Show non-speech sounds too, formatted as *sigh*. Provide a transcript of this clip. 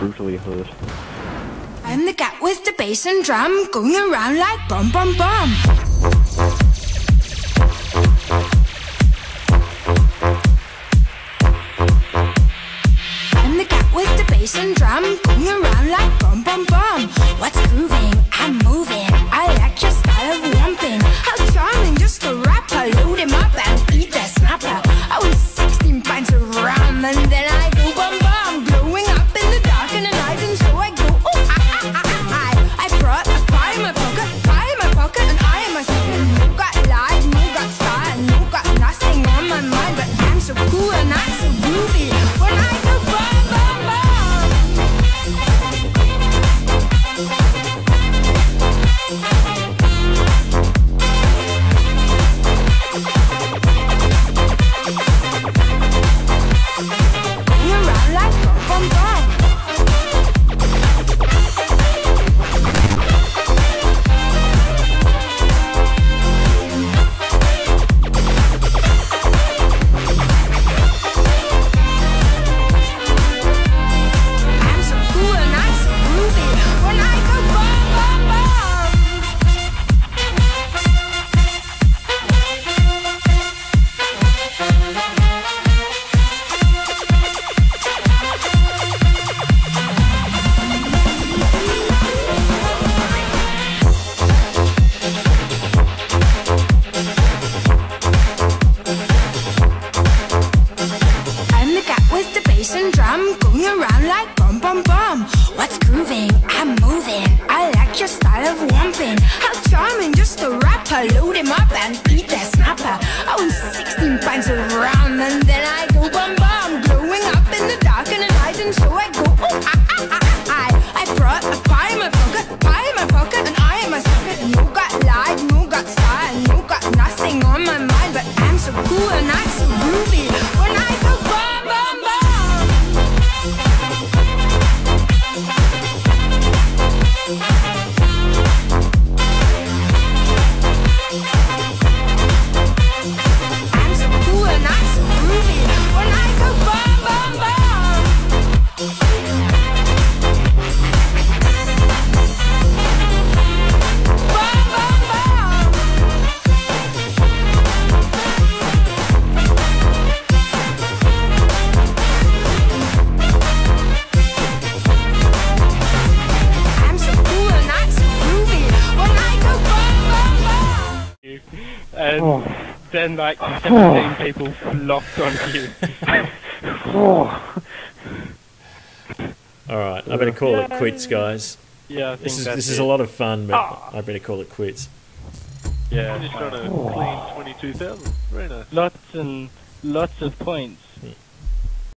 brutally hurt. I'm the cat with the bass and drum going around like bum bum bum. I'm the cat with the bass and drum going around like bum. I'm bass and drum going around like bum bum bum. What's grooving? I'm moving. I like your style of lumping. How charming, just a rapper. Load him up and eat that snapper. I was 16 pints of rum and then I go bum bum. Glowing up in the dark in the night and so I go oh ah ah ah And Oh. then like 17 people flocked onto you. *laughs* All right, I better call it quits, guys. Yeah, I think This is this is a lot of fun, but Ah. I better call it quits. Yeah, Finished on a Oh. clean 22,000. Very nice. lots and lots of points.